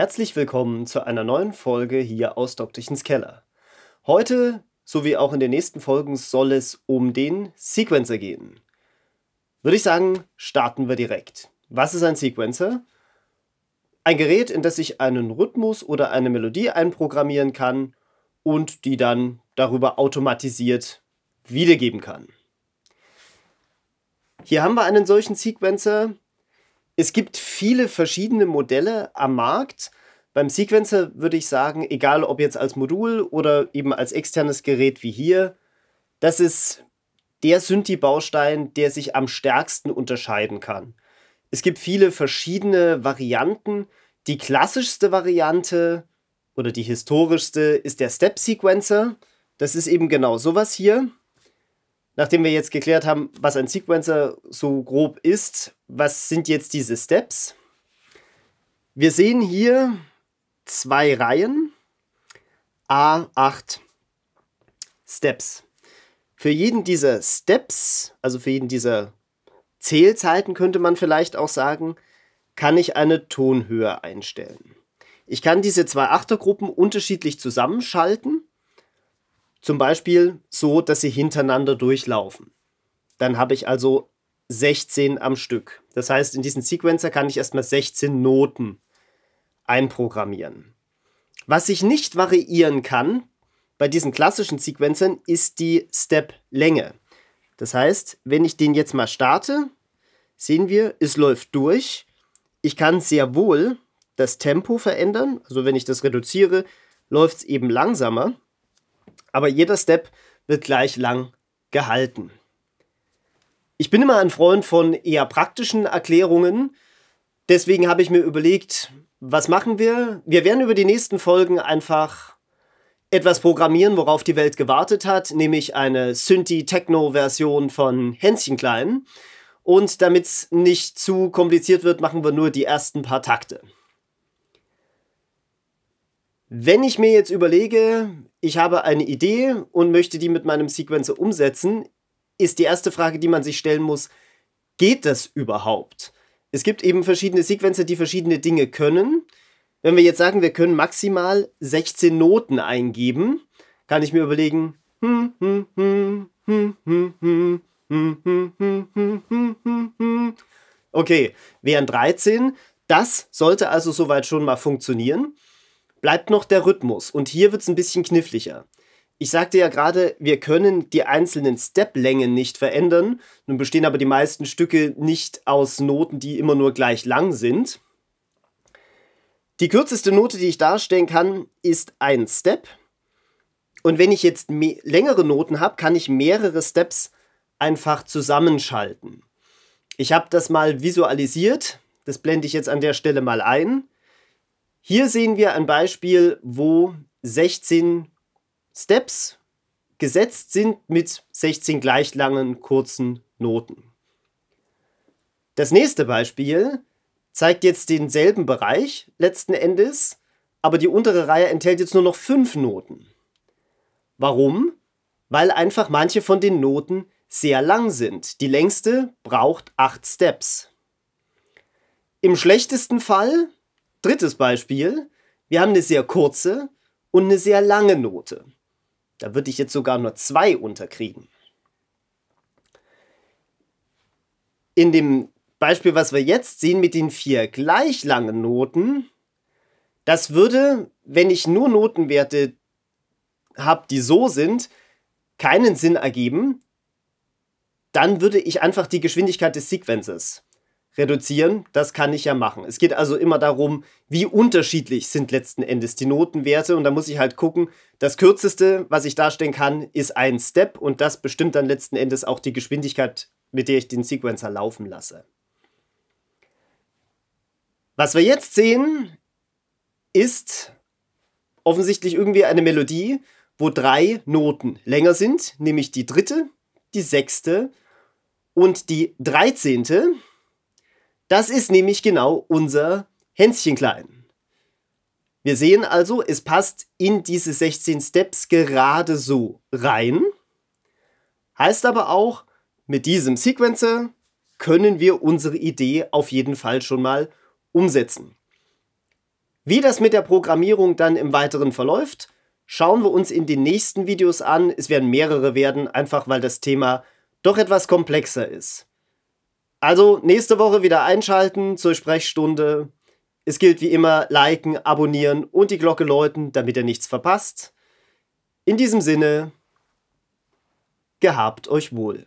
Herzlich willkommen zu einer neuen Folge hier aus Doktorchens Keller. Heute, sowie auch in den nächsten Folgen, soll es um den Sequencer gehen. Würde ich sagen, starten wir direkt. Was ist ein Sequencer? Ein Gerät, in das ich einen Rhythmus oder eine Melodie einprogrammieren kann und die dann darüber automatisiert wiedergeben kann. Hier haben wir einen solchen Sequencer, es gibt viele verschiedene Modelle am Markt. Beim Sequencer würde ich sagen, egal ob jetzt als Modul oder eben als externes Gerät wie hier, das ist der Synthi-Baustein, der sich am stärksten unterscheiden kann. Es gibt viele verschiedene Varianten. Die klassischste Variante oder die historischste ist der Step-Sequencer. Das ist eben genau sowas hier nachdem wir jetzt geklärt haben, was ein Sequencer so grob ist, was sind jetzt diese Steps? Wir sehen hier zwei Reihen, A8 Steps. Für jeden dieser Steps, also für jeden dieser Zählzeiten könnte man vielleicht auch sagen, kann ich eine Tonhöhe einstellen. Ich kann diese zwei Achtergruppen unterschiedlich zusammenschalten zum Beispiel so, dass sie hintereinander durchlaufen. Dann habe ich also 16 am Stück. Das heißt, in diesen Sequencer kann ich erstmal 16 Noten einprogrammieren. Was ich nicht variieren kann bei diesen klassischen Sequencern ist die Step-Länge. Das heißt, wenn ich den jetzt mal starte, sehen wir, es läuft durch. Ich kann sehr wohl das Tempo verändern. Also wenn ich das reduziere, läuft es eben langsamer aber jeder Step wird gleich lang gehalten. Ich bin immer ein Freund von eher praktischen Erklärungen. Deswegen habe ich mir überlegt, was machen wir? Wir werden über die nächsten Folgen einfach etwas programmieren, worauf die Welt gewartet hat, nämlich eine Synthi-Techno-Version von Hänschen Klein. Und damit es nicht zu kompliziert wird, machen wir nur die ersten paar Takte. Wenn ich mir jetzt überlege, ich habe eine Idee und möchte die mit meinem Sequencer umsetzen, ist die erste Frage, die man sich stellen muss, geht das überhaupt? Es gibt eben verschiedene Sequencer, die verschiedene Dinge können. Wenn wir jetzt sagen, wir können maximal 16 Noten eingeben, kann ich mir überlegen, okay, wären 13. Das sollte also soweit schon mal funktionieren bleibt noch der Rhythmus. Und hier wird es ein bisschen kniffliger. Ich sagte ja gerade, wir können die einzelnen Step-Längen nicht verändern. Nun bestehen aber die meisten Stücke nicht aus Noten, die immer nur gleich lang sind. Die kürzeste Note, die ich darstellen kann, ist ein Step. Und wenn ich jetzt längere Noten habe, kann ich mehrere Steps einfach zusammenschalten. Ich habe das mal visualisiert. Das blende ich jetzt an der Stelle mal ein. Hier sehen wir ein Beispiel, wo 16 Steps gesetzt sind mit 16 gleich langen kurzen Noten. Das nächste Beispiel zeigt jetzt denselben Bereich letzten Endes, aber die untere Reihe enthält jetzt nur noch fünf Noten. Warum? Weil einfach manche von den Noten sehr lang sind. Die längste braucht acht Steps. Im schlechtesten Fall Drittes Beispiel. Wir haben eine sehr kurze und eine sehr lange Note. Da würde ich jetzt sogar nur zwei unterkriegen. In dem Beispiel, was wir jetzt sehen mit den vier gleich langen Noten, das würde, wenn ich nur Notenwerte habe, die so sind, keinen Sinn ergeben. Dann würde ich einfach die Geschwindigkeit des Sequences reduzieren. Das kann ich ja machen. Es geht also immer darum, wie unterschiedlich sind letzten Endes die Notenwerte. Und da muss ich halt gucken, das kürzeste, was ich darstellen kann, ist ein Step. Und das bestimmt dann letzten Endes auch die Geschwindigkeit, mit der ich den Sequencer laufen lasse. Was wir jetzt sehen, ist offensichtlich irgendwie eine Melodie, wo drei Noten länger sind, nämlich die dritte, die sechste und die dreizehnte. Das ist nämlich genau unser Hänschenklein. Wir sehen also, es passt in diese 16 Steps gerade so rein. Heißt aber auch, mit diesem Sequencer können wir unsere Idee auf jeden Fall schon mal umsetzen. Wie das mit der Programmierung dann im Weiteren verläuft, schauen wir uns in den nächsten Videos an. Es werden mehrere werden, einfach weil das Thema doch etwas komplexer ist. Also nächste Woche wieder einschalten zur Sprechstunde. Es gilt wie immer liken, abonnieren und die Glocke läuten, damit ihr nichts verpasst. In diesem Sinne, gehabt euch wohl.